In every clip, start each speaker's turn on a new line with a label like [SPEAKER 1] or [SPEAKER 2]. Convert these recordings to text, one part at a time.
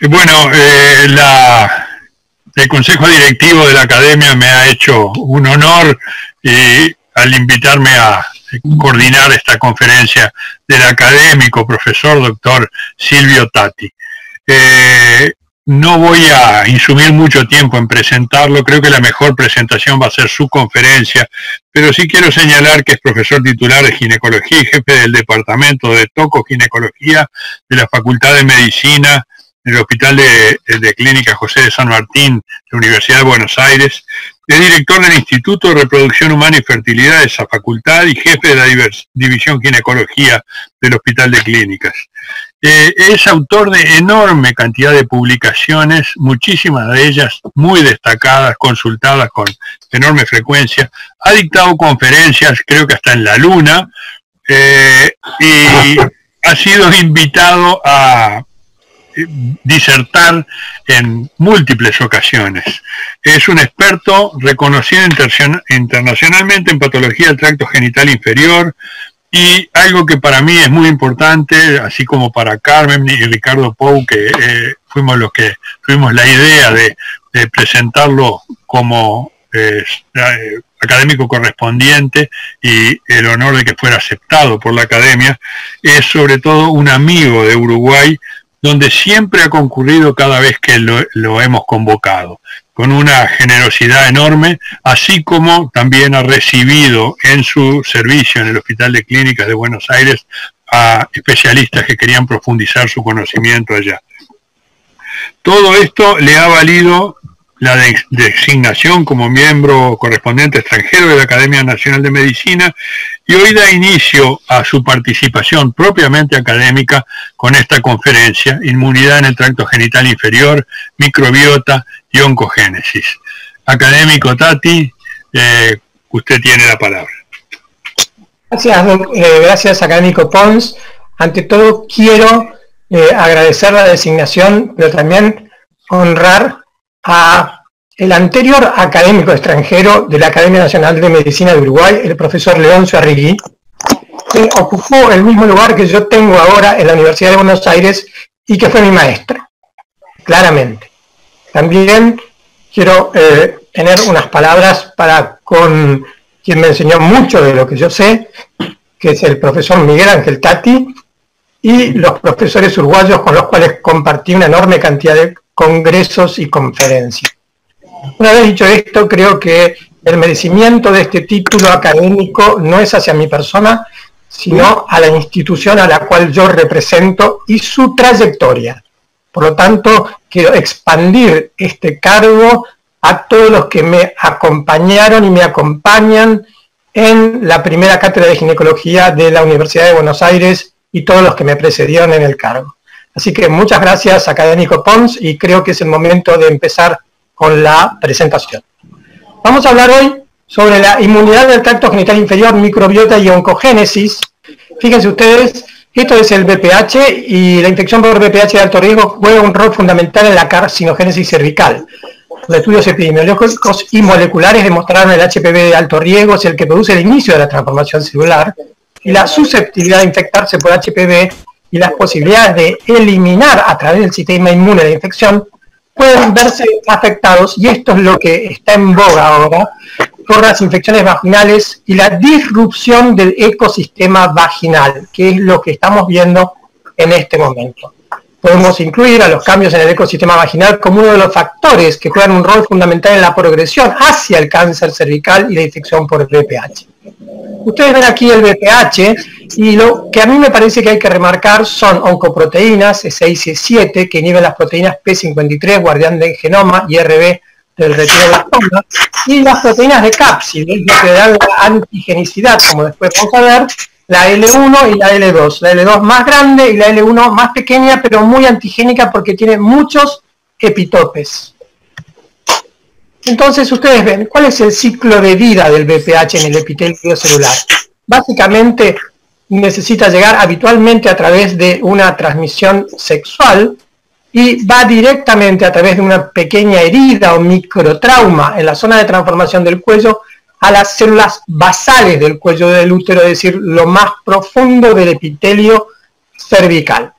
[SPEAKER 1] Bueno, eh, la, el Consejo Directivo de la Academia me ha hecho un honor al invitarme a coordinar esta conferencia del académico, profesor, doctor Silvio Tati. Eh, no voy a insumir mucho tiempo en presentarlo, creo que la mejor presentación va a ser su conferencia, pero sí quiero señalar que es profesor titular de ginecología y jefe del departamento de toco-ginecología de la Facultad de Medicina en el Hospital de, de, Clínica José de San Martín de la Universidad de Buenos Aires. Es director del Instituto de Reproducción Humana y Fertilidad de esa facultad y jefe de la División Ginecología del Hospital de Clínicas. Eh, es autor de enorme cantidad de publicaciones, muchísimas de ellas muy destacadas, consultadas con enorme frecuencia. Ha dictado conferencias, creo que hasta en la Luna, eh, y ha sido invitado a disertar en múltiples ocasiones. Es un experto reconocido internacionalmente en patología del tracto genital inferior y algo que para mí es muy importante, así como para Carmen y Ricardo Pou, que eh, fuimos los que tuvimos la idea de, presentarlo como eh, académico correspondiente y el honor de que fuera aceptado por la academia, es sobre todo un amigo de Uruguay donde siempre ha concurrido cada vez que lo, hemos convocado, con una generosidad enorme, así como también ha recibido en su servicio en el Hospital de Clínicas de Buenos Aires a especialistas que querían profundizar su conocimiento allá. Todo esto le ha valido la designación como miembro correspondiente extranjero de la Academia Nacional de Medicina y hoy da inicio a su participación propiamente académica con esta conferencia, Inmunidad en el tracto genital inferior, microbiota y oncogénesis. Académico Tati, eh, usted tiene la palabra.
[SPEAKER 2] Gracias, eh, gracias académico Pons. Ante todo quiero eh, agradecer la designación, pero también honrar a el anterior académico extranjero de la Academia Nacional de Medicina de Uruguay, el profesor Leoncio Arrigui, que ocupó el mismo lugar que yo tengo ahora en la Universidad de Buenos Aires y que fue mi maestra, claramente. También quiero eh, tener unas palabras para con quien me enseñó mucho de lo que yo sé, que es el profesor Miguel Ángel Tati, y los profesores uruguayos con los cuales compartí una enorme cantidad de congresos y conferencias. Una vez dicho esto, creo que el merecimiento de este título académico no es hacia mi persona, sino a la institución a la cual yo represento y su trayectoria. Por lo tanto, quiero expandir este cargo a todos los que me acompañaron y me acompañan en la primera cátedra de ginecología de la Universidad de Buenos Aires y todos los que me precedieron en el cargo. Así que muchas gracias, académico Pons, y creo que es el momento de empezar con la presentación. Vamos a hablar hoy sobre la inmunidad del tracto genital inferior, microbiota y oncogénesis. Fíjense ustedes, esto es el BPH y la infección por BPH de alto riesgo juega un rol fundamental en la carcinogénesis cervical. Los estudios epidemiológicos y moleculares demostraron el HPV de alto riesgo es el que produce el inicio de la transformación celular y la susceptibilidad de infectarse por HPV y las posibilidades de eliminar a través del sistema inmune de infección pueden verse afectados, y esto es lo que está en boga ahora, por las infecciones vaginales y la disrupción del ecosistema vaginal, que es lo que estamos viendo en este momento. Podemos incluir a los cambios en el ecosistema vaginal como uno de los factores que juegan un rol fundamental en la progresión hacia el cáncer cervical y la infección por VPH. Ustedes ven aquí el BPH y lo que a mí me parece que hay que remarcar son oncoproteínas, E6 y E7, que inhiben las proteínas P53, guardián del genoma, y RB del retinoblastoma, y las proteínas de cápside, que dan la antigenicidad, como después vamos a ver, la L1 y la L2. La L2 más grande y la L1 más pequeña, pero muy antigénica porque tiene muchos epitopes. Entonces ustedes ven, ¿cuál es el ciclo de vida del BPH en el epitelio celular? Básicamente necesita llegar habitualmente a través de una transmisión sexual y va directamente a través de una pequeña herida o microtrauma en la zona de transformación del cuello a las células basales del cuello del útero, es decir, lo más profundo del epitelio cervical.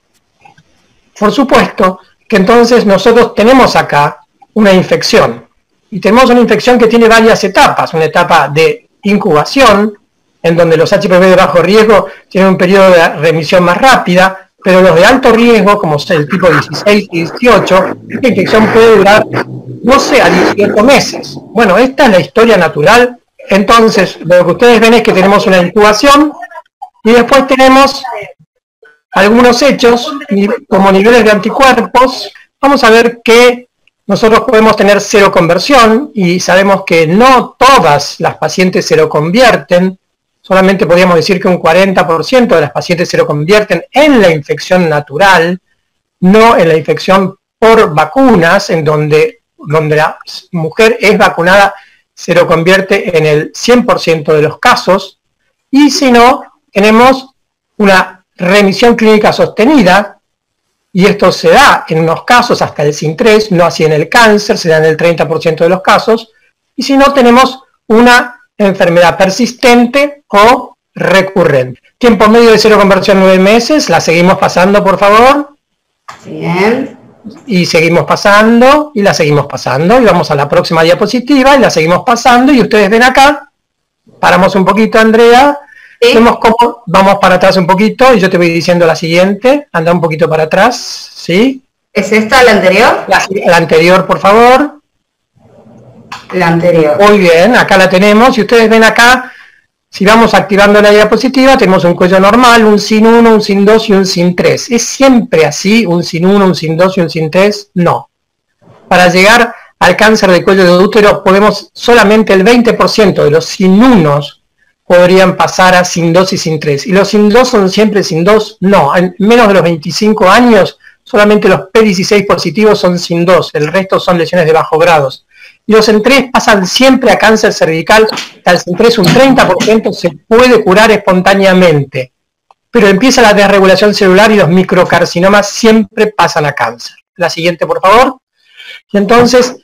[SPEAKER 2] Por supuesto, que entonces nosotros tenemos acá una infección. Y tenemos una infección que tiene varias etapas. Una etapa de incubación, en donde los HPV de bajo riesgo tienen un periodo de remisión más rápida, pero los de alto riesgo, como el tipo 16 y 18, esta infección puede durar 12 a 18 meses. Bueno, esta es la historia natural. Entonces, lo que ustedes ven es que tenemos una incubación y después tenemos algunos hechos, como niveles de anticuerpos. Vamos a ver que nosotros podemos tener cero conversión y sabemos que no todas las pacientes se lo convierten. Solamente podríamos decir que un 40% de las pacientes se lo convierten en la infección natural, no en la infección por vacunas, en donde, donde la mujer es vacunada, se lo convierte en el 100% de los casos, y si no, tenemos una remisión clínica sostenida, y esto se da en unos casos hasta el SIN3, no así en el cáncer, se da en el 30% de los casos, y si no, tenemos una enfermedad persistente o recurrente. Tiempo medio de cero conversión nueve meses, la seguimos pasando, por favor. Bien. Y seguimos pasando, y la seguimos pasando, y vamos a la próxima diapositiva, y la seguimos pasando, y ustedes ven acá, paramos un poquito, Andrea, vemos cómo vamos para atrás un poquito, y yo te voy diciendo la siguiente, anda un poquito para atrás, ¿sí?
[SPEAKER 3] ¿Es esta la anterior?
[SPEAKER 2] la anterior, por favor.
[SPEAKER 3] La anterior.
[SPEAKER 2] Muy bien, acá la tenemos. Si ustedes ven acá, si vamos activando la diapositiva, tenemos un cuello normal, un sin 1, un sin 2 y un sin 3. ¿Es siempre así, un sin 1, un sin 2 y un sin 3? No. Para llegar al cáncer de cuello de útero, podemos solamente el 20% de los sin 1 podrían pasar a sin 2 y sin 3. ¿Y los sin 2 son siempre sin 2? No. En menos de los 25 años, solamente los P16 positivos son sin 2. El resto son lesiones de bajo grados. Y los CEN3 pasan siempre a cáncer cervical, el CEN3 un 30% se puede curar espontáneamente, pero empieza la desregulación celular y los microcarcinomas siempre pasan a cáncer. La siguiente, por favor. Y entonces,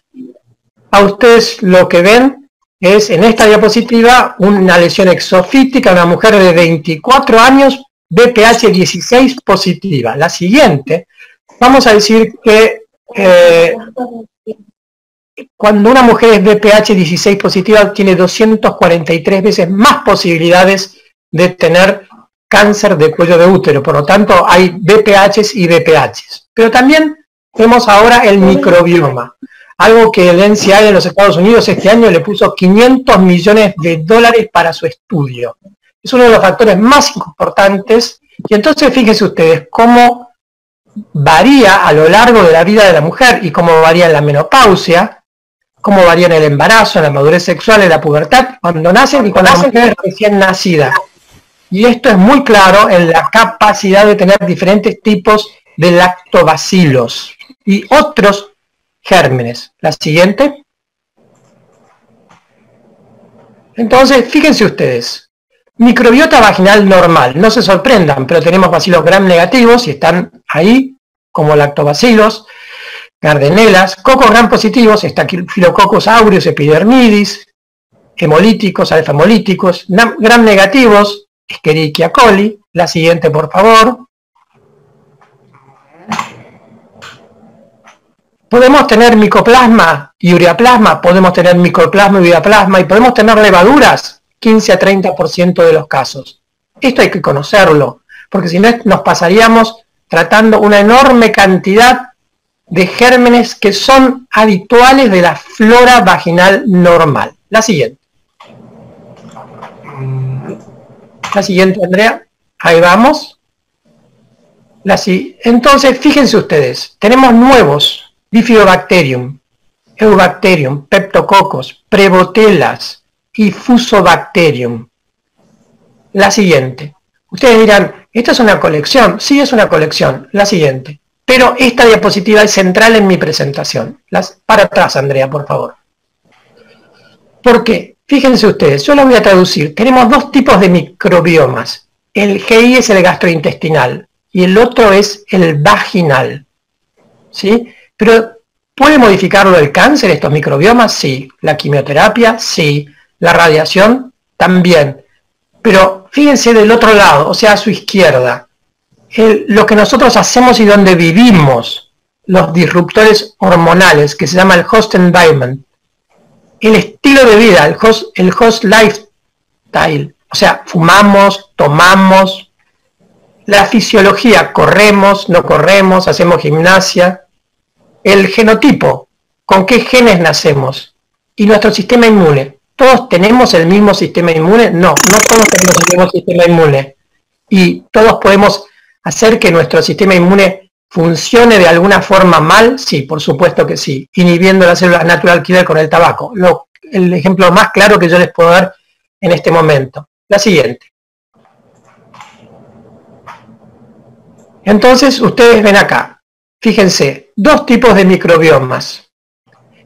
[SPEAKER 2] a ustedes lo que ven es en esta diapositiva una lesión exofítica, una mujer de 24 años, BPH 16 positiva. La siguiente, vamos a decir que eh, cuando una mujer es BPH 16 positiva, tiene 243 veces más posibilidades de tener cáncer de cuello de útero. Por lo tanto, hay BPHs y BPHs. Pero también tenemos ahora el microbioma, algo que el NCI en los Estados Unidos este año le puso 500 millones de dólares para su estudio. Es uno de los factores más importantes. Y entonces fíjense ustedes cómo varía a lo largo de la vida de la mujer y cómo varía en la menopausia, cómo varía en el embarazo, en la madurez sexual, en la pubertad, cuando nacen y cuando mujer es recién nacida. Y esto es muy claro en la capacidad de tener diferentes tipos de lactobacilos y otros gérmenes. La siguiente. Entonces, fíjense ustedes, microbiota vaginal normal, no se sorprendan, pero tenemos bacilos gram negativos y están ahí como lactobacilos, Gardenelas, cocos gran positivos, Staphylococcus aureus epidermidis, hemolíticos, alfa-hemolíticos, gran negativos, Escherichia coli, la siguiente por favor. Podemos tener micoplasma y ureaplasma, podemos tener micoplasma y ureaplasma y podemos tener levaduras, 15 a 30% de los casos. Esto hay que conocerlo, porque si no nos pasaríamos tratando una enorme cantidad de gérmenes que son habituales de la flora vaginal normal. La siguiente. La siguiente, Andrea. Ahí vamos. La Entonces, fíjense ustedes, tenemos nuevos Bifidobacterium, Eubacterium, Peptococos, Prebotelas y Fusobacterium. La siguiente. Ustedes dirán, ¿esta es una colección? Sí, es una colección. La siguiente. Pero esta diapositiva es central en mi presentación. Las, para atrás, Andrea, por favor. ¿Por qué? Fíjense ustedes, yo la voy a traducir. Tenemos dos tipos de microbiomas. El GI es el gastrointestinal y el otro es el vaginal. ¿Sí? Pero ¿puede modificarlo el cáncer, estos microbiomas? Sí. La quimioterapia, sí. La radiación, también. Pero fíjense del otro lado, o sea, a su izquierda lo que nosotros hacemos y donde vivimos los disruptores hormonales, que se llama el host environment, el estilo de vida, el host, el host lifestyle, o sea, fumamos, tomamos, la fisiología, corremos, no corremos, hacemos gimnasia, el genotipo, con qué genes nacemos, y nuestro sistema inmune. ¿Todos tenemos el mismo sistema inmune? No, no todos tenemos el mismo sistema inmune. Y todos podemos hacer que nuestro sistema inmune funcione de alguna forma mal, sí, por supuesto que sí, inhibiendo las células natural killer con el tabaco. el ejemplo más claro que yo les puedo dar en este momento. La siguiente. Entonces, ustedes ven acá, fíjense, dos tipos de microbiomas.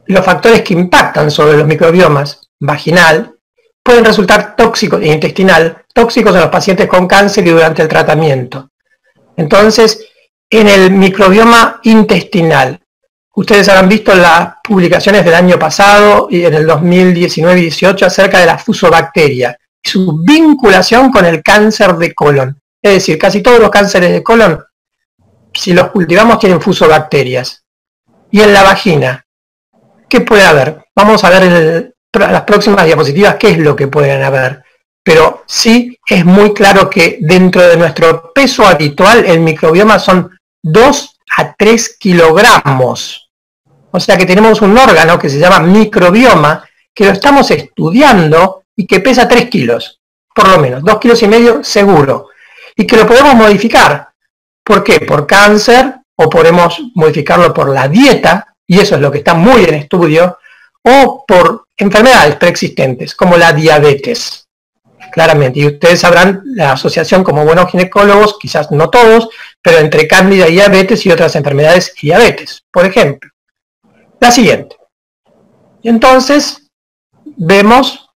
[SPEAKER 2] Los factores que impactan sobre los microbiomas, vaginal, pueden resultar tóxicos e intestinal, tóxicos en los pacientes con cáncer y durante el tratamiento. Entonces, en el microbioma intestinal, ustedes habrán visto las publicaciones del año pasado y en el 2019 y 18 acerca de la fusobacteria y su vinculación con el cáncer de colon. Es decir, casi todos los cánceres de colon si los cultivamos tienen fusobacterias. Y en la vagina, ¿qué puede haber? Vamos a ver en las próximas diapositivas qué es lo que pueden haber. Pero sí es muy claro que dentro de nuestro peso habitual el microbioma son 2 a 3 kilogramos. O sea que tenemos un órgano que se llama microbioma, que lo estamos estudiando y que pesa 3 kilos, por lo menos, 2 kilos y medio seguro. Y que lo podemos modificar. ¿Por qué? Por cáncer o podemos modificarlo por la dieta, y eso es lo que está muy en estudio, o por enfermedades preexistentes, como la diabetes. Claramente, y ustedes sabrán la asociación como buenos ginecólogos, quizás no todos, pero entre cándida y diabetes y otras enfermedades y diabetes, por ejemplo. La siguiente. Y entonces vemos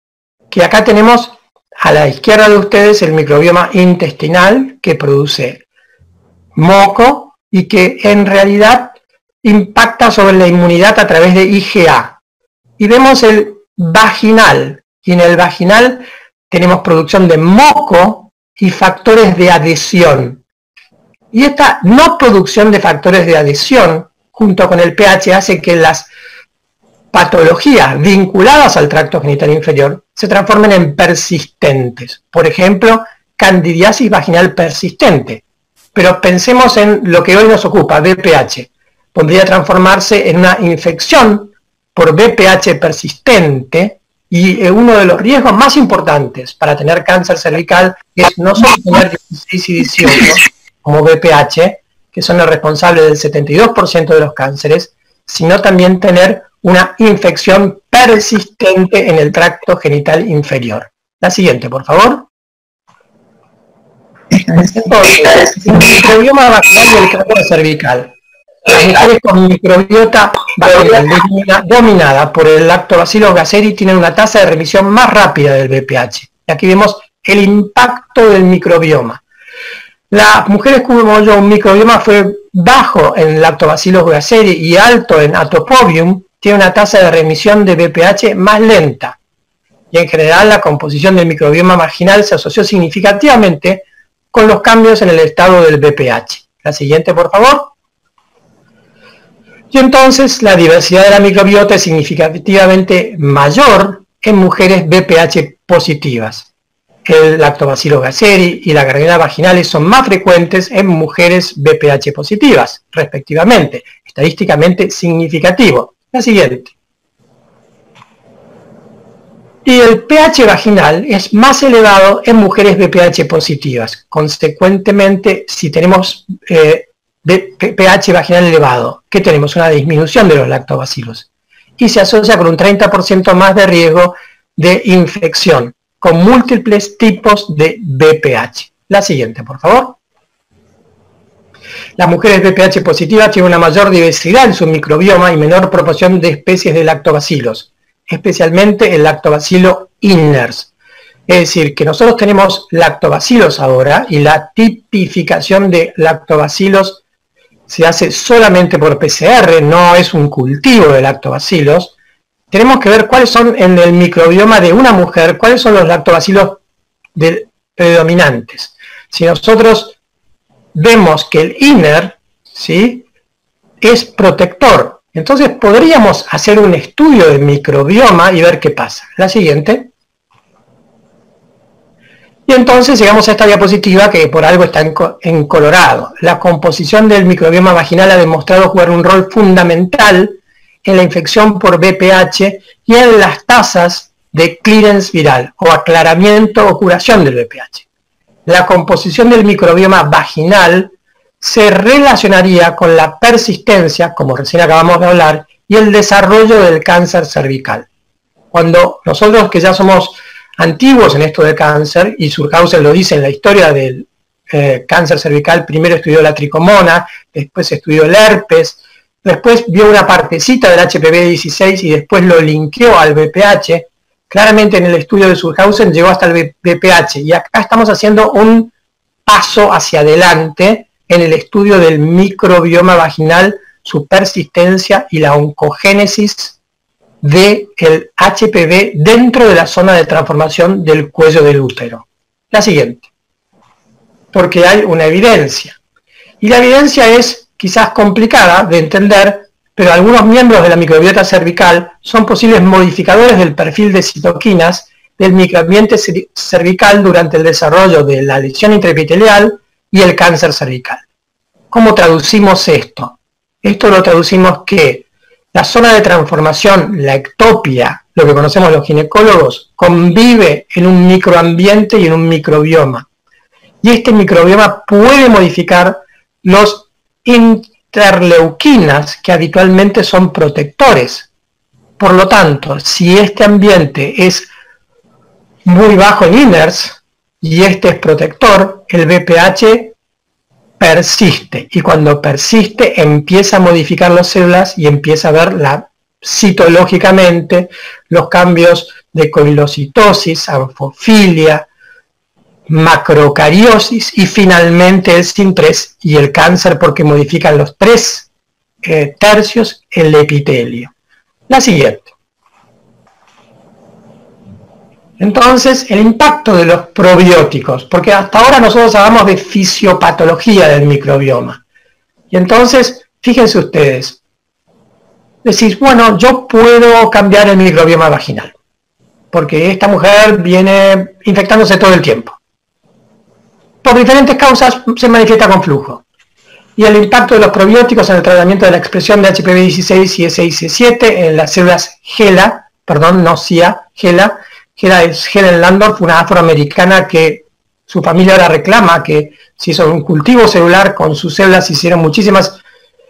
[SPEAKER 2] que acá tenemos a la izquierda de ustedes el microbioma intestinal que produce moco y que en realidad impacta sobre la inmunidad a través de IgA. Y vemos el vaginal, y en el vaginal tenemos producción de moco y factores de adhesión. Y esta no producción de factores de adhesión, junto con el pH, hace que las patologías vinculadas al tracto genital inferior se transformen en persistentes. Por ejemplo, candidiasis vaginal persistente, pero pensemos en lo que hoy nos ocupa, BPH. Podría transformarse en una infección por BPH persistente y eh, uno de los riesgos más importantes para tener cáncer cervical es no solo tener 16 y 18 como BPH, que son los responsables del 72% de los cánceres, sino también tener una infección persistente en el tracto genital inferior. La siguiente, por favor. El microbioma vaginal y el cáncer cervical. Las mujeres con microbiota vaginal dominada por el lactobacillus gasseri tienen una tasa de remisión más rápida del BPH. Y aquí vemos el impacto del microbioma. Las mujeres yo, un microbioma fue bajo en lactobacillus gasseri y alto en atopobium, tiene una tasa de remisión de BPH más lenta. Y en general la composición del microbioma vaginal se asoció significativamente con los cambios en el estado del BPH. La siguiente, por favor. Y entonces la diversidad de la microbiota es significativamente mayor en mujeres BPH positivas. El lactobacillus gasseri y la granulina vaginales son más frecuentes en mujeres BPH positivas, respectivamente, estadísticamente significativo. La siguiente y el pH vaginal es más elevado en mujeres BPH positivas. Consecuentemente, si tenemos eh, pH vaginal elevado, ¿qué tenemos? Una disminución de los lactobacilos. Y se asocia con un 30% más de riesgo de infección, con múltiples tipos de BPH. La siguiente, por favor. Las mujeres BPH positivas tienen una mayor diversidad en su microbioma y menor proporción de especies de lactobacilos especialmente el lactobacilo inners. Es decir, que nosotros tenemos lactobacilos ahora y la tipificación de lactobacilos se hace solamente por PCR, no es un cultivo de lactobacilos. Tenemos que ver cuáles son en el microbioma de una mujer, cuáles son los lactobacilos predominantes. Si nosotros vemos que el inner, ¿sí? es protector. Entonces podríamos hacer un estudio del microbioma y ver qué pasa. La siguiente. Y entonces llegamos a esta diapositiva que por algo está en, colorado. La composición del microbioma vaginal ha demostrado jugar un rol fundamental en la infección por BPH y en las tasas de clearance viral o aclaramiento o curación del BPH. La composición del microbioma vaginal se relacionaría con la persistencia, como recién acabamos de hablar, y el desarrollo del cáncer cervical. Cuando nosotros que ya somos antiguos en esto de cáncer, y Surhausen lo dice en la historia del eh, cáncer cervical, primero estudió la tricomona, después estudió el herpes, después vio una partecita del HPV-16 y después lo linkeó al VPH. Claramente en el estudio de Surhausen llegó hasta el VPH y acá estamos haciendo un paso hacia adelante en el estudio del microbioma vaginal, su persistencia y la oncogénesis del HPV dentro de la zona de transformación del cuello del útero. La siguiente, porque hay una evidencia. Y la evidencia es quizás complicada de entender, pero algunos miembros de la microbiota cervical son posibles modificadores del perfil de citoquinas del microambiente cervical durante el desarrollo de la lesión intraepitelial y el cáncer cervical. ¿Cómo traducimos esto? Esto lo traducimos que la zona de transformación, la ectopia, lo que conocemos los ginecólogos, convive en un microambiente y en un microbioma. Y este microbioma puede modificar los interleuquinas que habitualmente son protectores. Por lo tanto, si este ambiente es muy bajo en INERS y este es protector, el BPH persiste y cuando persiste empieza a modificar las células y empieza a ver la, citológicamente los cambios de coilocitosis, anfofilia, macrocariosis y finalmente el SIN3 y el cáncer porque modifican los tres eh, tercios el epitelio. La siguiente. Entonces, el impacto de los probióticos, porque hasta ahora nosotros hablamos de fisiopatología del microbioma. Y entonces, fíjense ustedes, decís, bueno, yo puedo cambiar el microbioma vaginal, porque esta mujer viene infectándose todo el tiempo. Por diferentes causas se manifiesta con flujo. Y el impacto de los probióticos en el tratamiento de la expresión de HPV16 y SIC7 en las células GELA, perdón, no CIA, GELA, Helen Landorf, una afroamericana que su familia ahora reclama que se hizo un cultivo celular con sus células, hicieron muchísimos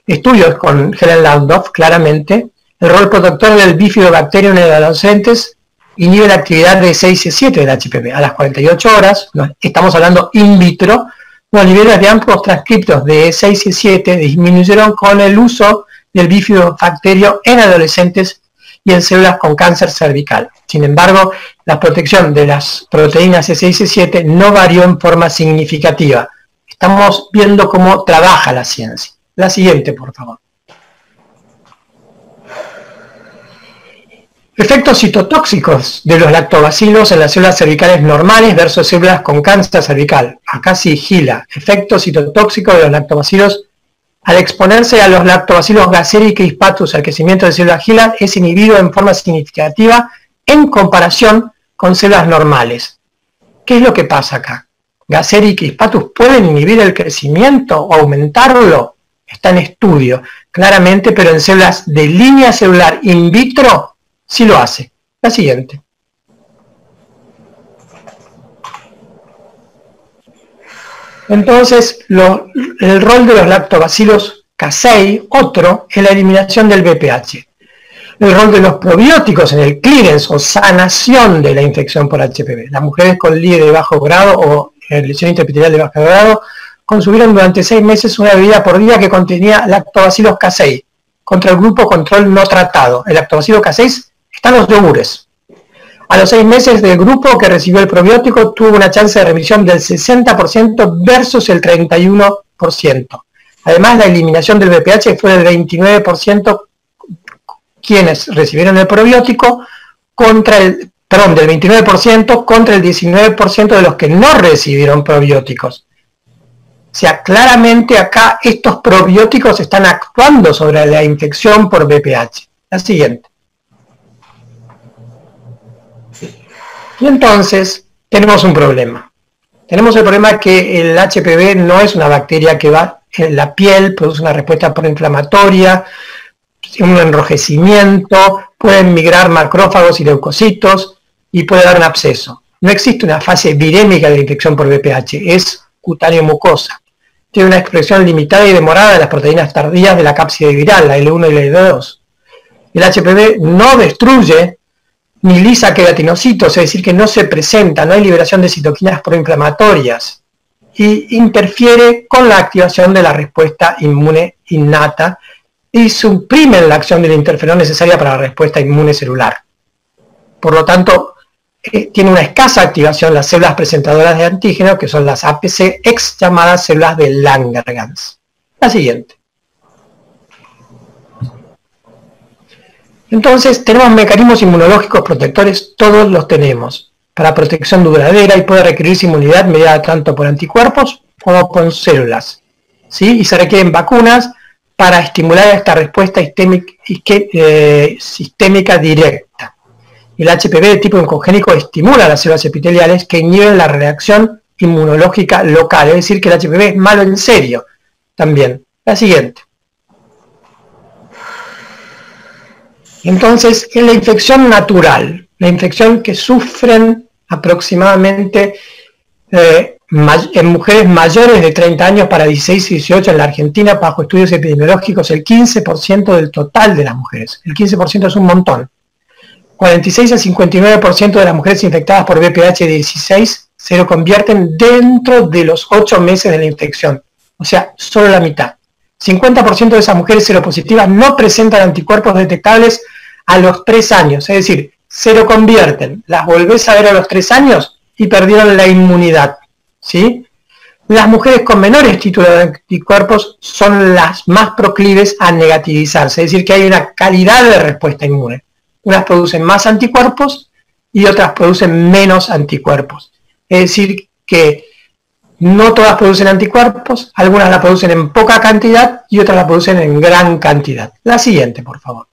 [SPEAKER 2] estudios con Helen Landorf, claramente. El rol protector del bifidobacterio en adolescentes inhibe la actividad de 6 y 7 del HPV. A las 48 horas, estamos hablando in vitro, los niveles de ambos transcriptos de 6 y 7 disminuyeron con el uso del bifidobacterio en adolescentes y en células con cáncer cervical. Sin embargo, la protección de las proteínas C6 y C7 no varió en forma significativa. Estamos viendo cómo trabaja la ciencia. La siguiente, por favor. Efectos citotóxicos de los lactobacilos en las células cervicales normales versus células con cáncer cervical. Acá sí, GILA. Efectos citotóxicos de los lactobacilos al exponerse a los lactobacilos Gasseri y Crispatus, el crecimiento de células GILA es inhibido en forma significativa en comparación con células normales. ¿Qué es lo que pasa acá? Gasseri y Crispatus pueden inhibir el crecimiento o aumentarlo. Está en estudio, claramente, pero en células de línea celular in vitro sí lo hace. La siguiente. Entonces, el rol de los lactobacilos casei, otro, es la eliminación del BPH. El rol de los probióticos en el clearance o sanación de la infección por HPV. Las mujeres con LIE de bajo grado o eh, lesión interpitelial de bajo grado consumieron durante seis meses una bebida por día que contenía lactobacilos casei contra el grupo control no tratado. El lactobacilo casei está en los yogures. A los seis meses del grupo que recibió el probiótico tuvo una chance de remisión del 60% versus el 31%. Además, la eliminación del BPH fue del 29% quienes recibieron el probiótico contra el, del 29% contra el 19% de los que no recibieron probióticos. O sea, claramente acá estos probióticos están actuando sobre la infección por BPH. La siguiente. Y entonces tenemos un problema. Tenemos el problema que el HPV no es una bacteria que va en la piel, produce una respuesta proinflamatoria, un enrojecimiento, pueden migrar macrófagos y leucocitos y puede dar un absceso. No existe una fase virémica de la infección por VPH, es cutáneo mucosa. Tiene una expresión limitada y demorada de las proteínas tardías de la cápside viral, la L1 y la L2. El HPV no destruye ni lisa queratinocitos, es decir, que no se presenta, no hay liberación de citoquinas proinflamatorias y interfiere con la activación de la respuesta inmune innata y suprime la acción de la interferón necesaria para la respuesta inmune celular. Por lo tanto, eh, tiene una escasa activación las células presentadoras de antígenos, que son las APC, ex llamadas células de Langerhans. La siguiente. Entonces, tenemos mecanismos inmunológicos protectores, todos los tenemos, para protección duradera y puede requerirse inmunidad mediada tanto por anticuerpos como por células. ¿sí? Y se requieren vacunas para estimular esta respuesta eh, sistémica, directa. El HPV de tipo oncogénico estimula las células epiteliales que inhiben la reacción inmunológica local, es decir, que el HPV es malo en serio. También. La siguiente. Entonces, en la infección natural, la infección que sufren aproximadamente eh, en mujeres mayores de 30 años para 16 y 18 en la Argentina, bajo estudios epidemiológicos, el 15% del total de las mujeres. El 15% es un montón. 46 a 59% de las mujeres infectadas por VPH 16 se lo convierten dentro de los 8 meses de la infección. O sea, solo la mitad. 50% de esas mujeres seropositivas no presentan anticuerpos detectables a los 3 años, es decir, se lo convierten, las volvés a ver a los 3 años y perdieron la inmunidad. ¿sí? Las mujeres con menores títulos de anticuerpos son las más proclives a negativizarse, es decir, que hay una calidad de respuesta inmune. Unas producen más anticuerpos y otras producen menos anticuerpos. Es decir, que no todas producen anticuerpos, algunas la producen en poca cantidad y otras la producen en gran cantidad. La siguiente, por favor.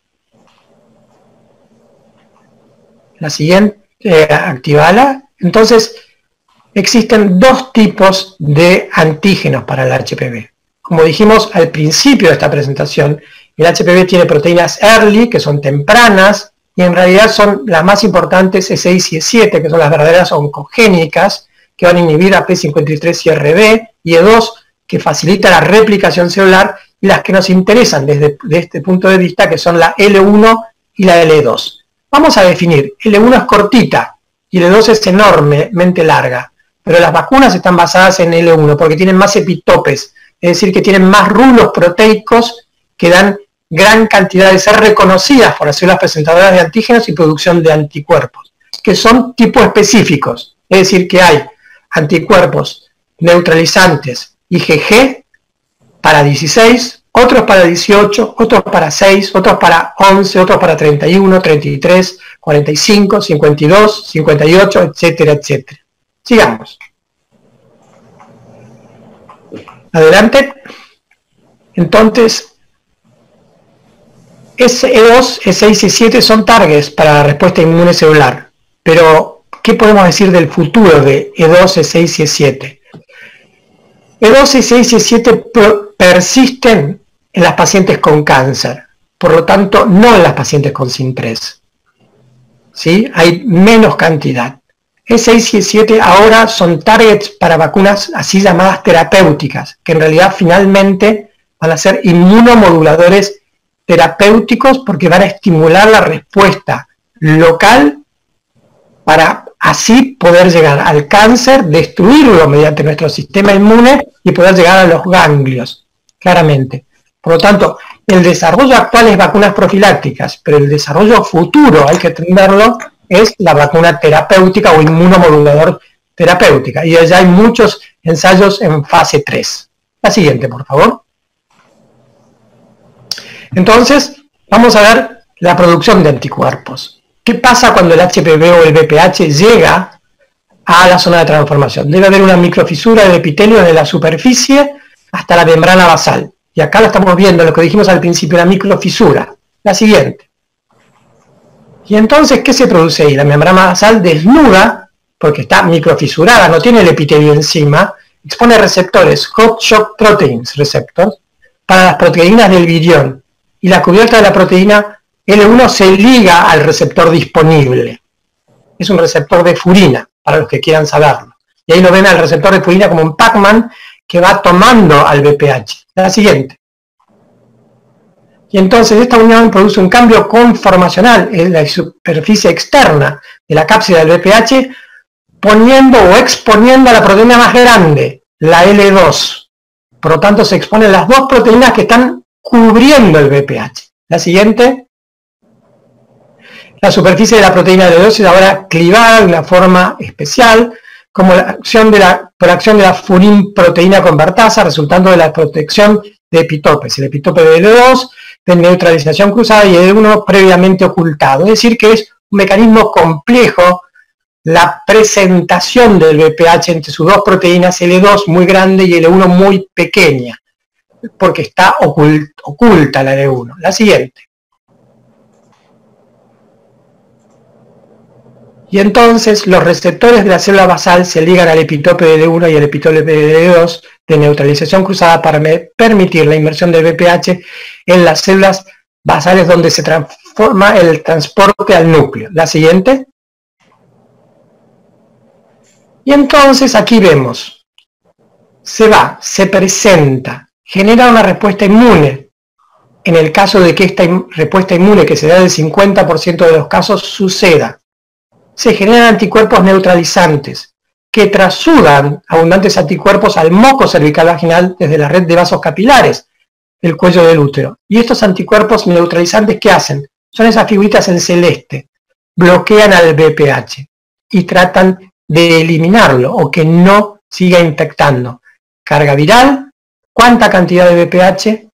[SPEAKER 2] La siguiente, eh, activala. Entonces, existen dos tipos de antígenos para el HPV. Como dijimos al principio de esta presentación, el HPV tiene proteínas early, que son tempranas, y en realidad son las más importantes E6 y E7, que son las verdaderas oncogénicas, que van a inhibir a P53 y RB, y E2, que facilita la replicación celular, y las que nos interesan desde, este punto de vista, que son la L1 y la L2. Vamos a definir, L1 es cortita y L2 es enormemente larga, pero las vacunas están basadas en L1 porque tienen más epitopes, es decir, que tienen más rulos proteicos que dan gran cantidad de ser reconocidas por las células presentadoras de antígenos y producción de anticuerpos, que son tipos específicos, es decir, que hay anticuerpos neutralizantes IgG para 16, otros para 18, otros para 6, otros para 11, otros para 31, 33, 45, 52, 58, etcétera, etcétera. Sigamos. Adelante. Entonces, E2, E6 y E7 son targets para la respuesta inmune celular. Pero, ¿qué podemos decir del futuro de E2, E6 y E7? E2, E6 y E7 persisten en las pacientes con cáncer, por lo tanto no en las pacientes con SIMPRES. ¿Sí? Hay menos cantidad. E6 y E7 ahora son targets para vacunas así llamadas terapéuticas, que en realidad finalmente van a ser inmunomoduladores terapéuticos porque van a estimular la respuesta local para así poder llegar al cáncer, destruirlo mediante nuestro sistema inmune y poder llegar a los ganglios, claramente. Por lo tanto, el desarrollo actual es vacunas profilácticas, pero el desarrollo futuro, hay que entenderlo, es la vacuna terapéutica o inmunomodulador terapéutica. Y ya hay muchos ensayos en fase 3. La siguiente, por favor. Entonces, vamos a ver la producción de anticuerpos. ¿Qué pasa cuando el HPV o el VPH llega a la zona de transformación. Debe haber una microfisura del epitelio desde la superficie hasta la membrana basal. Y acá lo estamos viendo, lo que dijimos al principio, la microfisura. La siguiente. Y entonces, ¿qué se produce ahí? La membrana basal desnuda, porque está microfisurada, no tiene el epitelio encima, expone receptores, hot shock proteins receptors, para las proteínas del virión. Y la cubierta de la proteína L1 se liga al receptor disponible. Es un receptor de furina, para los que quieran saberlo. Y ahí lo ven al receptor de furina como un Pac-Man que va tomando al BPH. La siguiente. Y entonces esta unión produce un cambio conformacional en la superficie externa de la cápsula del BPH, poniendo o exponiendo a la proteína más grande, la L2. Por lo tanto, se exponen las dos proteínas que están cubriendo el BPH. La siguiente. La superficie de la proteína L2 es ahora clivada de una forma especial, como la acción de la, por acción de la furin proteína convertasa, resultando de la protección de epitopes. El epitope de L2 de neutralización cruzada y el 1 previamente ocultado. Es decir, que es un mecanismo complejo la presentación del BPH entre sus dos proteínas, L2 muy grande y L1 muy pequeña, porque está oculta la L1. La siguiente. Y entonces los receptores de la célula basal se ligan al epitope de L1 y al epitope de L2 de neutralización cruzada para permitir la inmersión del BPH en las células basales donde se transforma el transporte al núcleo. La siguiente. Y entonces aquí vemos, se va, se presenta, genera una respuesta inmune. En el caso de que esta respuesta inmune, que se da del 50% de los casos, suceda, se generan anticuerpos neutralizantes que trasudan abundantes anticuerpos al moco cervical vaginal desde la red de vasos capilares del cuello del útero. Y estos anticuerpos neutralizantes, ¿qué hacen? Son esas figuritas en celeste. Bloquean al BPH y tratan de eliminarlo o que no siga infectando. Carga viral, cuánta cantidad de BPH,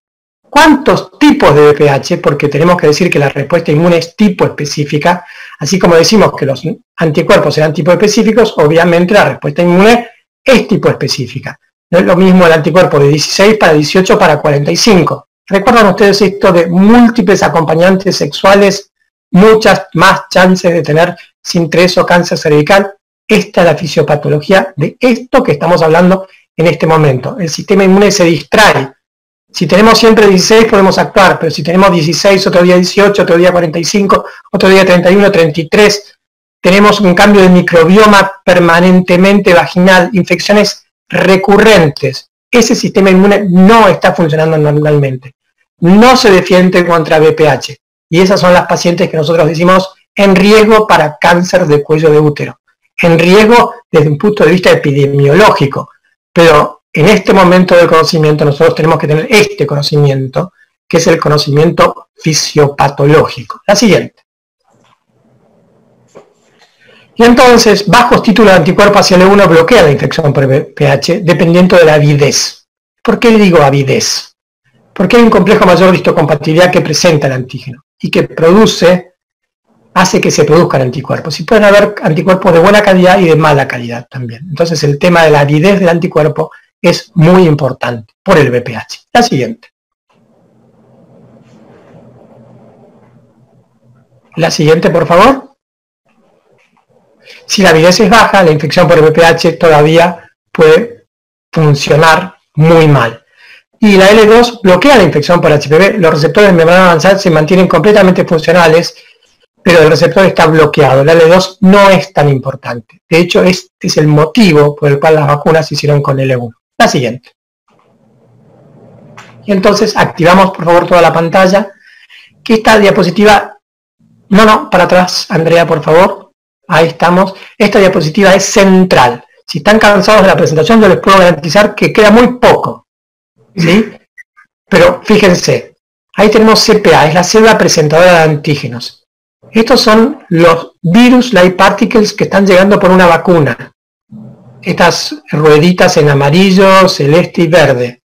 [SPEAKER 2] cuántos tipos de BPH, porque tenemos que decir que la respuesta inmune es tipo específica, así como decimos que los anticuerpos serán tipo específicos, obviamente la respuesta inmune es tipo específica. No es lo mismo el anticuerpo de 16 para 18 para 45. ¿Recuerdan ustedes esto de múltiples acompañantes sexuales, muchas más chances de tener sintres o cáncer cervical? Esta es la fisiopatología de esto que estamos hablando en este momento. El sistema inmune se distrae. Si tenemos siempre 16 podemos actuar, pero si tenemos 16, otro día 18, otro día 45, otro día 31, 33, tenemos un cambio de microbioma permanentemente vaginal, infecciones recurrentes. Ese sistema inmune no está funcionando normalmente. No se defiende contra BPH. Y esas son las pacientes que nosotros decimos en riesgo para cáncer de cuello de útero en riesgo desde un punto de vista epidemiológico. Pero en este momento del conocimiento nosotros tenemos que tener este conocimiento, que es el conocimiento fisiopatológico. La siguiente. Y entonces, bajos títulos de anticuerpo hacia L1 bloquea la infección por pH dependiendo de la avidez. ¿Por qué digo avidez? Porque hay un complejo mayor de histocompatibilidad que presenta el antígeno y que produce hace que se produzcan anticuerpos. Y pueden haber anticuerpos de buena calidad y de mala calidad también. Entonces el tema de la avidez del anticuerpo es muy importante por el BPH. La siguiente. La siguiente, por favor. Si la avidez es baja, la infección por el BPH todavía puede funcionar muy mal. Y la L2 bloquea la infección por HPV. Los receptores de membrana avanzada se mantienen completamente funcionales pero el receptor está bloqueado. La L2 no es tan importante. De hecho, este es el motivo por el cual las vacunas se hicieron con L1. Siguiente. Y entonces activamos por favor toda la pantalla. Que esta diapositiva, no, no, para atrás, Andrea, por favor. Ahí estamos. Esta diapositiva es central. Si están cansados de la presentación, yo les puedo garantizar que queda muy poco. ¿Sí? Pero fíjense, ahí tenemos CPA, es la célula presentadora de antígenos. Estos son los virus light particles que están llegando por una vacuna. Estas rueditas en amarillo, celeste y verde.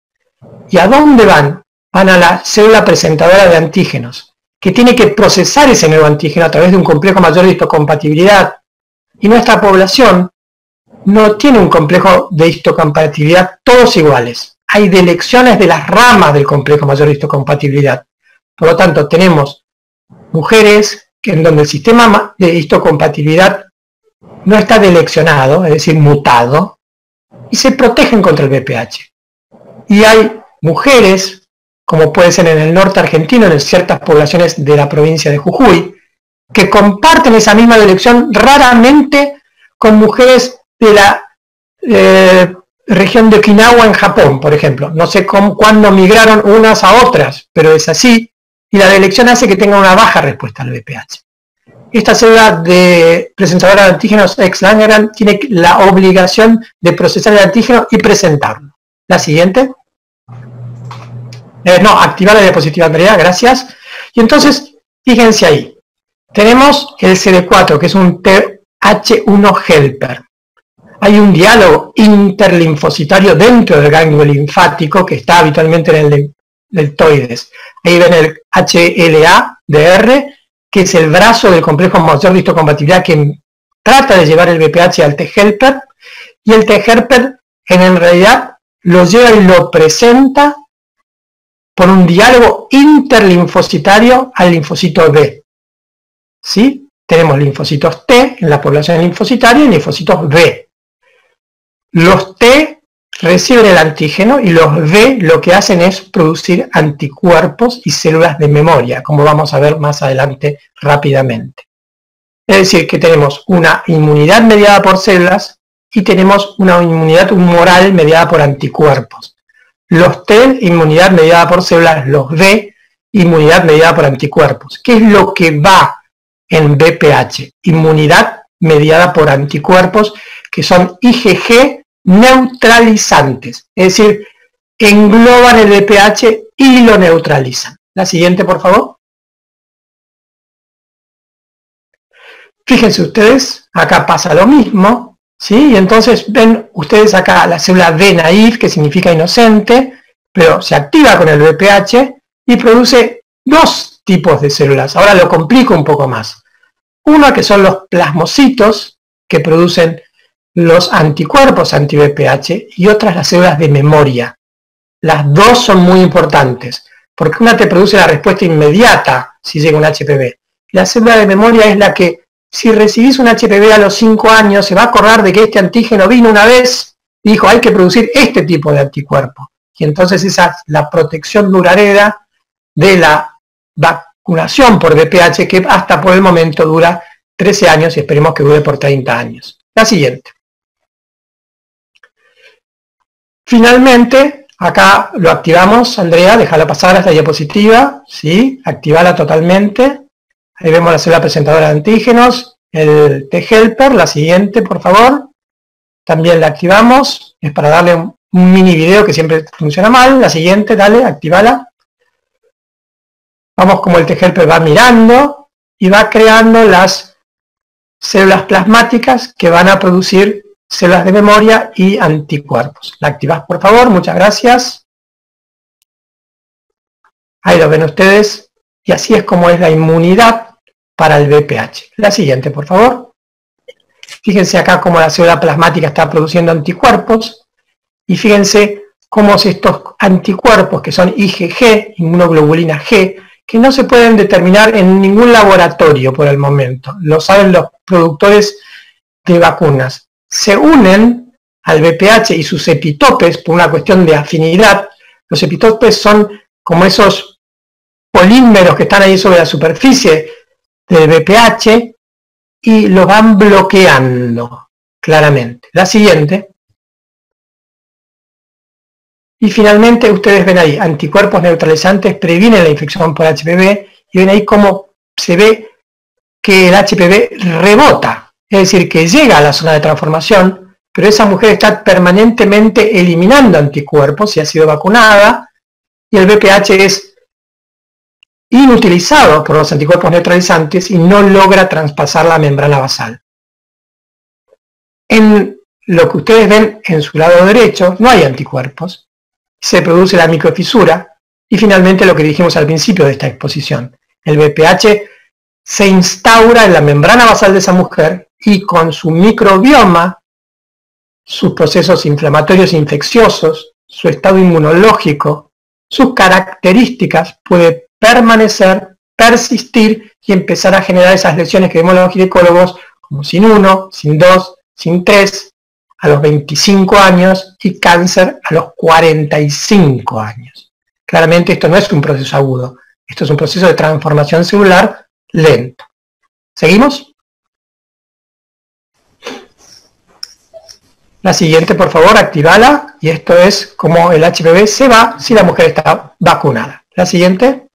[SPEAKER 2] ¿Y a dónde van? Van a la célula presentadora de antígenos, que tiene que procesar ese nuevo antígeno a través de un complejo mayor de histocompatibilidad. Y nuestra población no tiene un complejo de histocompatibilidad todos iguales. Hay delecciones de las ramas del complejo mayor de histocompatibilidad. Por lo tanto, tenemos mujeres que en donde el sistema de histocompatibilidad no está deleccionado, es decir, mutado, y se protegen contra el BPH. Y hay mujeres, como puede ser en el norte argentino, en ciertas poblaciones de la provincia de Jujuy, que comparten esa misma delección raramente con mujeres de la eh, región de Okinawa en Japón, por ejemplo. No sé cómo, cuándo migraron unas a otras, pero es así. Y la delección hace que tenga una baja respuesta al VPH. Esta célula de presentadora de antígenos ex Langerhans tiene la obligación de procesar el antígeno y presentarlo. La siguiente. Eh, no, activar la diapositiva, Andrea, gracias. Y entonces, fíjense ahí. Tenemos el CD4, que es un TH1 helper. Hay un diálogo interlinfocitario dentro del ganglio linfático que está habitualmente en el deltoides. Ahí ven el HLA-DR, que es el brazo del complejo mayor de histocompatibilidad que trata de llevar el BPH al T-helper, y el T-helper en realidad lo lleva y lo presenta por un diálogo interlinfocitario al linfocito B. ¿Sí? Tenemos linfocitos T en la población linfocitaria y linfocitos B. Los T reciben el antígeno y los B lo que hacen es producir anticuerpos y células de memoria, como vamos a ver más adelante rápidamente. Es decir, que tenemos una inmunidad mediada por células y tenemos una inmunidad humoral mediada por anticuerpos. Los T, inmunidad mediada por células, los B, inmunidad mediada por anticuerpos. ¿Qué es lo que va en BPH? Inmunidad mediada por anticuerpos, que son IgG neutralizantes, es decir, engloban el BPH y lo neutralizan. La siguiente, por favor. Fíjense ustedes, acá pasa lo mismo, ¿sí? Y entonces ven ustedes acá la célula B naive, que significa inocente, pero se activa con el BPH y produce dos tipos de células. Ahora lo complico un poco más. Una que son los plasmocitos, que producen los anticuerpos anti-BPH y otras las células de memoria. Las dos son muy importantes, porque una te produce la respuesta inmediata si llega un HPV. La célula de memoria es la que, si recibís un HPV a los 5 años, se va a acordar de que este antígeno vino una vez y dijo, hay que producir este tipo de anticuerpo. Y entonces esa es la protección duradera de la vacunación por BPH, que hasta por el momento dura 13 años y esperemos que dure por 30 años. La siguiente. Finalmente, acá lo activamos, Andrea, déjala pasar a esta diapositiva, ¿sí? Activala totalmente. Ahí vemos la célula presentadora de antígenos, el T-Helper, la siguiente, por favor. También la activamos, es para darle un, mini video que siempre funciona mal. La siguiente, dale, activala. Vamos como el T-Helper va mirando y va creando las células plasmáticas que van a producir células de memoria y anticuerpos. La activas, por favor, muchas gracias. Ahí lo ven ustedes. Y así es como es la inmunidad para el VPH. La siguiente, por favor. Fíjense acá cómo la célula plasmática está produciendo anticuerpos. Y fíjense cómo estos anticuerpos, que son IgG, inmunoglobulina G, que no se pueden determinar en ningún laboratorio por el momento. Lo saben los productores de vacunas se unen al BPH y sus epitopes por una cuestión de afinidad. Los epitopes son como esos polímeros que están ahí sobre la superficie del BPH y lo van bloqueando claramente. La siguiente. Y finalmente ustedes ven ahí, anticuerpos neutralizantes previenen la infección por HPV y ven ahí cómo se ve que el HPV rebota es decir, que llega a la zona de transformación, pero esa mujer está permanentemente eliminando anticuerpos si ha sido vacunada, y el BPH es inutilizado por los anticuerpos neutralizantes y no logra traspasar la membrana basal. En lo que ustedes ven en su lado derecho no hay anticuerpos, se produce la microfisura y finalmente lo que dijimos al principio de esta exposición. El BPH se instaura en la membrana basal de esa mujer y con su microbioma sus procesos inflamatorios e infecciosos, su estado inmunológico, sus características, puede permanecer, persistir y empezar a generar esas lesiones que vemos los ginecólogos como sin 1, sin 2, sin 3, a los 25 años y cáncer a los 45 años. Claramente esto no es un proceso agudo, esto es un proceso de transformación celular lento. ¿Seguimos? La siguiente, por favor, activala. Y esto es como el HPV se va si la mujer está vacunada. La siguiente.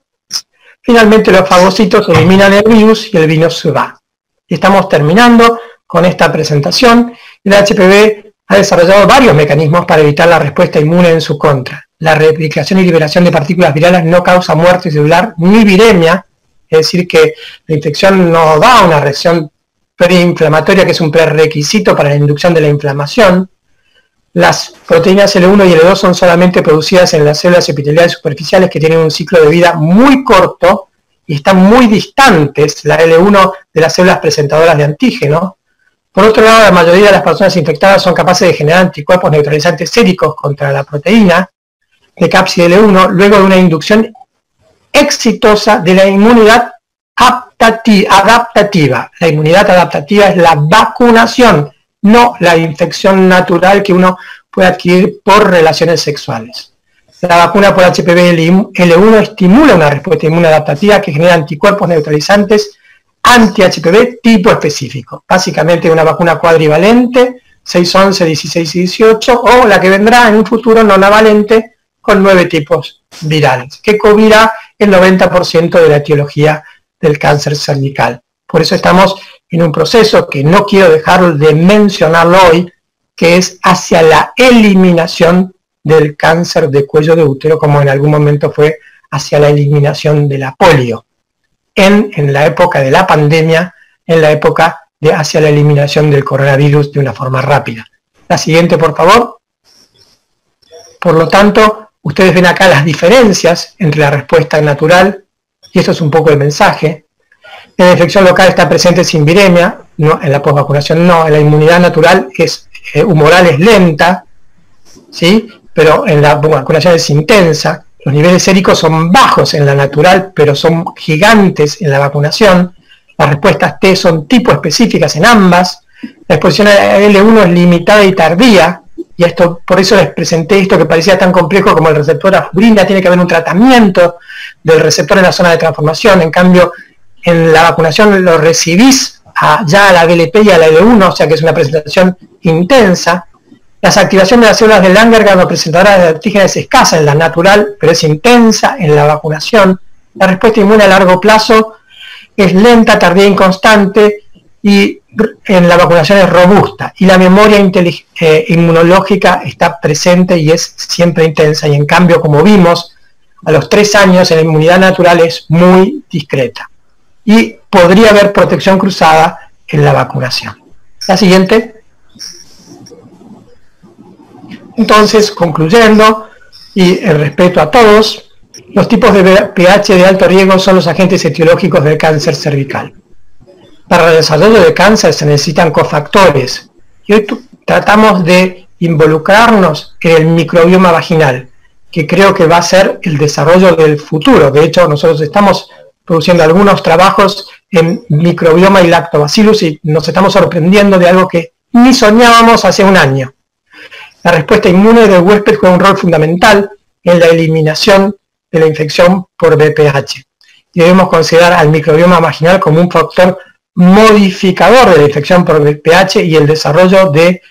[SPEAKER 2] Finalmente los fagocitos eliminan el virus y el virus se va. Y estamos terminando con esta presentación. El HPV ha desarrollado varios mecanismos para evitar la respuesta inmune en su contra. La replicación y liberación de partículas virales no causa muerte celular ni viremia, es decir, que la infección no da una reacción preinflamatoria, que es un prerequisito para la inducción de la inflamación. Las proteínas L1 y L2 son solamente producidas en las células epiteliales superficiales que tienen un ciclo de vida muy corto y están muy distantes, la L1 de las células presentadoras de antígeno. Por otro lado, la mayoría de las personas infectadas son capaces de generar anticuerpos neutralizantes séricos contra la proteína de cápside L1 luego de una inducción exitosa de la inmunidad adaptativa. La inmunidad adaptativa es la vacunación, no la infección natural que uno puede adquirir por relaciones sexuales. La vacuna por HPV L1 estimula una respuesta inmune adaptativa que genera anticuerpos neutralizantes anti-HPV tipo específico. Básicamente una vacuna cuadrivalente, 6, 11, 16 y 18, o la que vendrá en un futuro no navalente con nueve tipos virales, que cubrirá el 90% de la etiología del cáncer cervical. Por eso estamos en un proceso que no quiero dejar de mencionarlo hoy, que es hacia la eliminación del cáncer de cuello de útero, como en algún momento fue hacia la eliminación de la polio, en, en la época de la pandemia, en la época de hacia la eliminación del coronavirus de una forma rápida. La siguiente, por favor. Por lo tanto, ustedes ven acá las diferencias entre la respuesta natural y esto es un poco el mensaje. La infección local está presente sin viremia, no, en la postvacunación no, en la inmunidad natural es eh, humoral es lenta, ¿sí? pero en la vacunación es intensa. Los niveles séricos son bajos en la natural, pero son gigantes en la vacunación. Las respuestas T son tipo específicas en ambas. La exposición a L1 es limitada y tardía, y esto por eso les presenté esto que parecía tan complejo como el receptor a tiene que haber un tratamiento del receptor en la zona de transformación, en cambio en la vacunación lo recibís ya a la BLP y a la L1, o sea que es una presentación intensa. La activación de las células de Langerhans o presentadoras de antígenos es escasa en la natural, pero es intensa en la vacunación. La respuesta inmune a largo plazo es lenta, tardía, inconstante y en la vacunación es robusta y la memoria eh, inmunológica está presente y es siempre intensa y en cambio como vimos a los tres años en la inmunidad natural es muy discreta y podría haber protección cruzada en la vacunación. La siguiente. Entonces, concluyendo y en respeto a todos, los tipos de pH de alto riesgo son los agentes etiológicos del cáncer cervical. Para el desarrollo de cáncer se necesitan cofactores y hoy tratamos de involucrarnos en el microbioma vaginal, que creo que va a ser el desarrollo del futuro. De hecho, nosotros estamos produciendo algunos trabajos en microbioma y lactobacillus y nos estamos sorprendiendo de algo que ni soñábamos hace un año. La respuesta inmune del huésped juega un rol fundamental en la eliminación de la infección por BPH. Y debemos considerar al microbioma vaginal como un factor modificador de la infección por el pH y el desarrollo de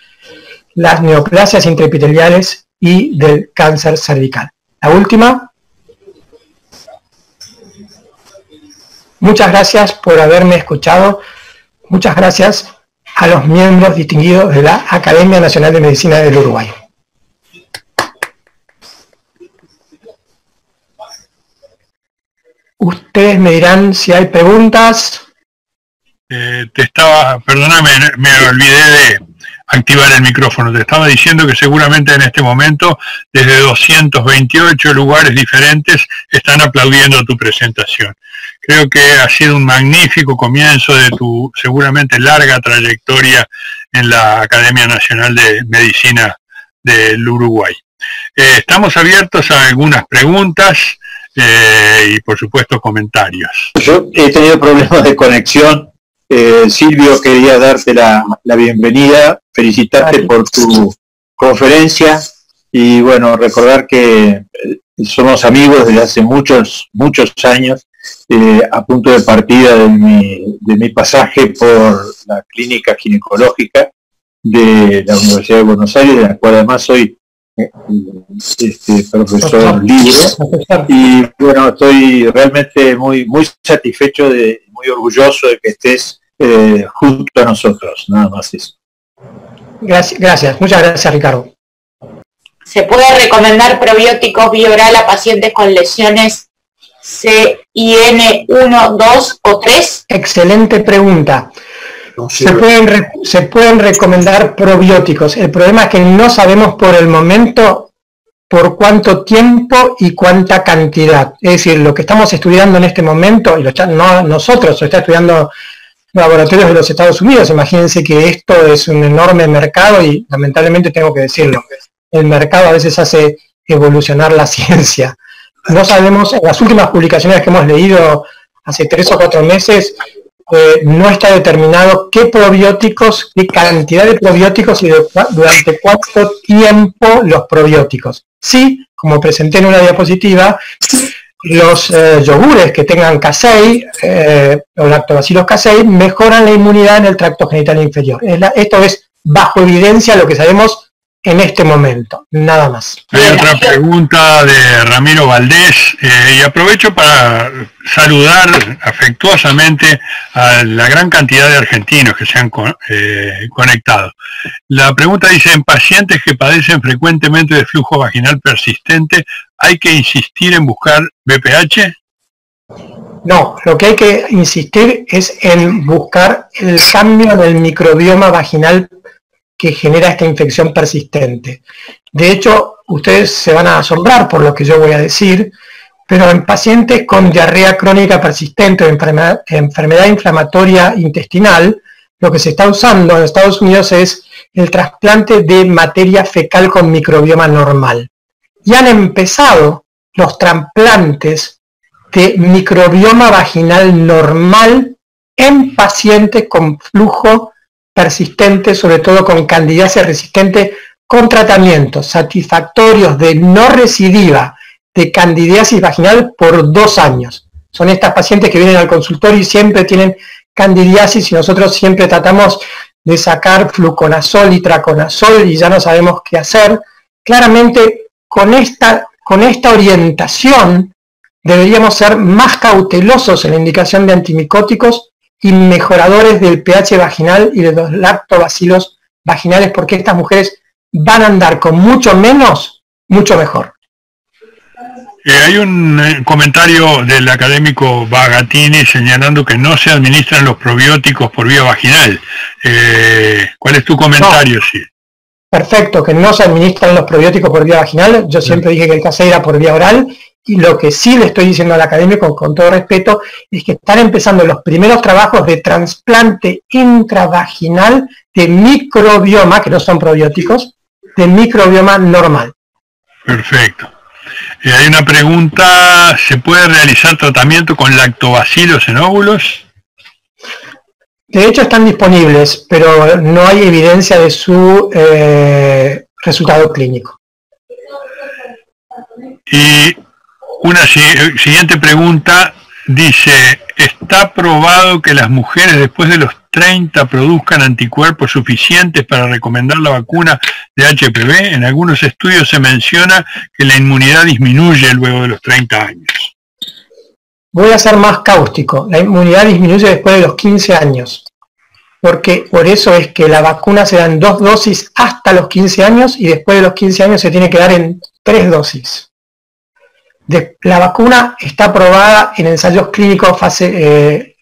[SPEAKER 2] las neoplasias intraepiteliales y del cáncer cervical. La última. Muchas gracias por haberme escuchado. Muchas gracias a los miembros distinguidos de la Academia Nacional de Medicina del Uruguay. Ustedes me dirán si hay preguntas.
[SPEAKER 1] Eh, te estaba, perdóname, me olvidé de activar el micrófono. Te estaba diciendo que seguramente en este momento, desde 228 lugares diferentes, están aplaudiendo tu presentación. Creo que ha sido un magnífico comienzo de tu seguramente larga trayectoria en la Academia Nacional de Medicina del Uruguay. Eh, estamos abiertos a algunas preguntas eh, y por supuesto comentarios.
[SPEAKER 4] Yo he tenido problemas de conexión. Eh, Silvio, quería darte la, bienvenida, felicitarte por tu conferencia. Y bueno, recordar que somos amigos desde hace muchos, muchos años, a punto de partida de mi, de mi pasaje por la clínica ginecológica de la Universidad de Buenos Aires, de la cual además soy este, profesor libre. Y bueno estoy realmente muy muy satisfecho de muy orgulloso de que estés eh, junto a nosotros nada más eso.
[SPEAKER 2] Gracias gracias. Muchas gracias Ricardo.
[SPEAKER 5] Se puede recomendar probióticos bioral a pacientes con lesiones CIN 1 2 o 3
[SPEAKER 2] excelente pregunta se pueden, se pueden recomendar probióticos. El problema es que no sabemos por el momento por cuánto tiempo y cuánta cantidad. Es decir, lo que estamos estudiando en este momento, y lo no nosotros, lo está estudiando laboratorios de los Estados Unidos, imagínense que esto es un enorme mercado y lamentablemente tengo que decirlo, el mercado a veces hace evolucionar la ciencia. No sabemos, las últimas publicaciones que hemos leído hace tres o cuatro meses, no está determinado qué probióticos, qué cantidad de probióticos y durante cuánto tiempo los probióticos. Sí, como presenté en una diapositiva, los eh, yogures que tengan casei eh, o lactobacilos casei mejoran la inmunidad en el tracto genital inferior. esto es bajo evidencia lo que sabemos en este momento, nada más.
[SPEAKER 1] Hay otra pregunta de Ramiro Valdés eh, y aprovecho para saludar afectuosamente a la gran cantidad de argentinos que se han eh, conectado. La pregunta dice, en pacientes que padecen frecuentemente de flujo vaginal persistente, ¿hay que insistir en buscar BPH?
[SPEAKER 2] No, lo que hay que insistir es en buscar el cambio del microbioma vaginal que genera esta infección persistente. De hecho, ustedes se van a asombrar por lo que yo voy a decir, pero en pacientes con diarrea crónica persistente o enfermedad, enfermedad inflamatoria intestinal, lo que se está usando en Estados Unidos es el trasplante de materia fecal con microbioma normal. Y han empezado los trasplantes de microbioma vaginal normal en pacientes con flujo persistente, sobre todo con candidiasis resistente, con tratamientos satisfactorios de no recidiva de candidiasis vaginal por dos años. Son estas pacientes que vienen al consultorio y siempre tienen candidiasis y nosotros siempre tratamos de sacar fluconazol y traconazol y ya no sabemos qué hacer. Claramente con esta, con esta orientación deberíamos ser más cautelosos en la indicación de antimicóticos y mejoradores del pH vaginal y de los lactobacilos vaginales, porque estas mujeres van a andar con mucho menos, mucho mejor.
[SPEAKER 1] Eh, hay un eh, comentario del académico Bagatini señalando que no se administran los probióticos por vía vaginal. Eh, ¿Cuál es tu comentario? Sí.
[SPEAKER 2] Perfecto, que no se administran los probióticos por vía vaginal. Yo siempre dije que el caso era por vía oral y lo que sí le estoy diciendo al académico, con todo respeto, es que están empezando los primeros trabajos de trasplante intravaginal de microbioma, que no son probióticos, de microbioma normal.
[SPEAKER 1] Perfecto. Eh, hay una pregunta, ¿se puede realizar tratamiento con lactobacilos en óvulos?
[SPEAKER 2] De hecho están disponibles, pero no hay evidencia de su eh, resultado clínico.
[SPEAKER 1] Y una siguiente pregunta dice, ¿está probado que las mujeres después de los 30 produzcan anticuerpos suficientes para recomendar la vacuna de HPV? En algunos estudios se menciona que la inmunidad disminuye luego de los 30 años.
[SPEAKER 2] Voy a ser más cáustico. La inmunidad disminuye después de los 15 años. Porque por eso es que la vacuna se da en dos dosis hasta los 15 años y después de los 15 años se tiene que dar en tres dosis la vacuna está aprobada en ensayos clínicos fase, eh,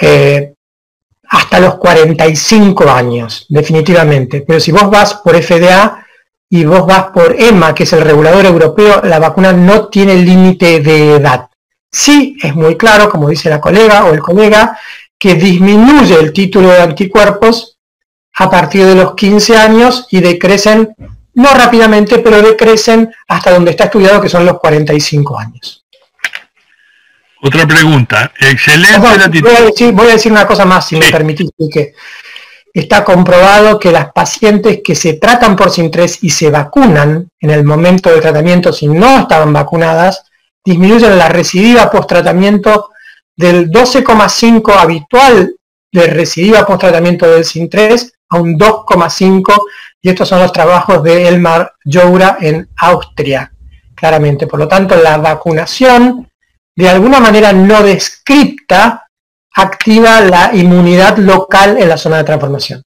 [SPEAKER 2] eh, hasta los 45 años, definitivamente. Pero si vos vas por FDA y vos vas por EMA, que es el regulador europeo, la vacuna no tiene límite de edad. Sí, es muy claro, como dice la colega o el colega, que disminuye el título de anticuerpos a partir de los 15 años y decrecen, no rápidamente, pero decrecen hasta donde está estudiado, que son los 45 años.
[SPEAKER 1] Otra pregunta. Excelente
[SPEAKER 2] Voy a, decir, voy a decir una cosa más, si me permitís, que está comprobado que las pacientes que se tratan por SIN3 y se vacunan en el momento de tratamiento, si no estaban vacunadas, disminuyen la recidiva post-tratamiento del 12,5 habitual de recidiva post-tratamiento del SIN3 a un 2,5 y estos son los trabajos de Elmar Joura en Austria, claramente. Por lo tanto, la vacunación de alguna manera no descripta activa la inmunidad local en la zona de transformación.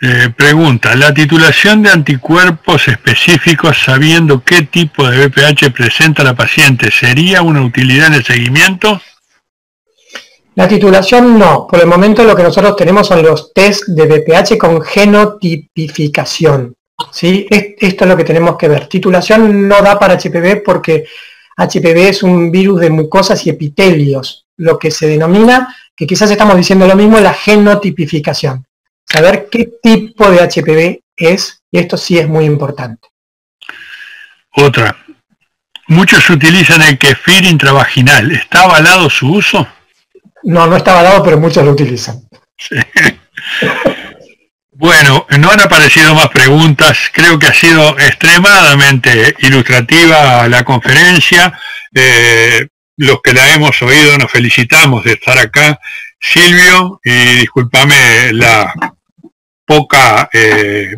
[SPEAKER 1] Eh, pregunta, ¿la titulación de anticuerpos específicos sabiendo qué tipo de BPH presenta la paciente sería una utilidad en el seguimiento?
[SPEAKER 2] La titulación no. Por el momento lo que nosotros tenemos son los test de BPH con genotipificación. ¿sí? Esto es lo que tenemos que ver. Titulación no da para HPV porque HPV es un virus de mucosas y epitelios, lo que se denomina, que quizás estamos diciendo lo mismo, la genotipificación. Saber qué tipo de HPV es, y esto sí es muy importante.
[SPEAKER 1] Otra. Muchos utilizan el kefir intravaginal. ¿Está avalado su uso?
[SPEAKER 2] No, no está avalado, pero muchos lo utilizan.
[SPEAKER 1] Bueno, no han aparecido más preguntas. Creo que ha sido extremadamente ilustrativa la conferencia. Eh, los que la hemos oído nos felicitamos de estar acá. Silvio, y discúlpame la poca eh,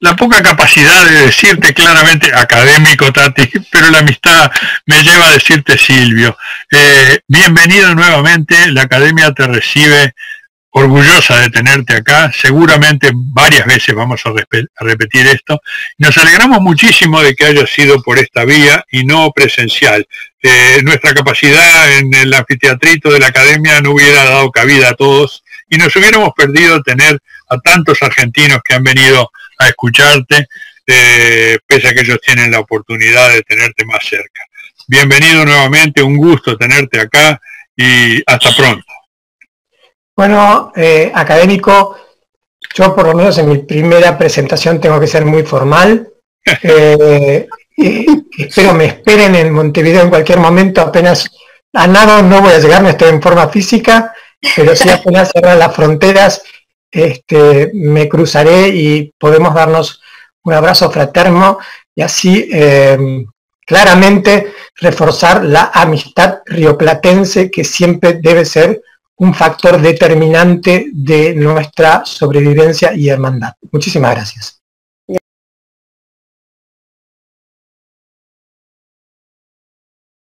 [SPEAKER 1] la poca capacidad de decirte claramente académico Tati, pero la amistad me lleva a decirte Silvio. Eh, bienvenido nuevamente, la academia te recibe orgullosa de tenerte acá. Seguramente varias veces vamos a, repetir esto. Nos alegramos muchísimo de que haya sido por esta vía y no presencial. Eh, nuestra capacidad en el anfiteatrito de la academia no hubiera dado cabida a todos y nos hubiéramos perdido tener a tantos argentinos que han venido a escucharte, eh, pese a que ellos tienen la oportunidad de tenerte más cerca. Bienvenido nuevamente, un gusto tenerte acá y hasta pronto.
[SPEAKER 2] Bueno, eh, académico, yo por lo menos en mi primera presentación tengo que ser muy formal. Eh, espero me esperen en Montevideo en cualquier momento, apenas a nada no voy a llegar, no estoy en forma física, pero sí apenas cerrar las fronteras, este, me cruzaré y podemos darnos un abrazo fraterno y así eh, claramente reforzar la amistad rioplatense que siempre debe ser un factor determinante de nuestra sobrevivencia y hermandad. Muchísimas gracias.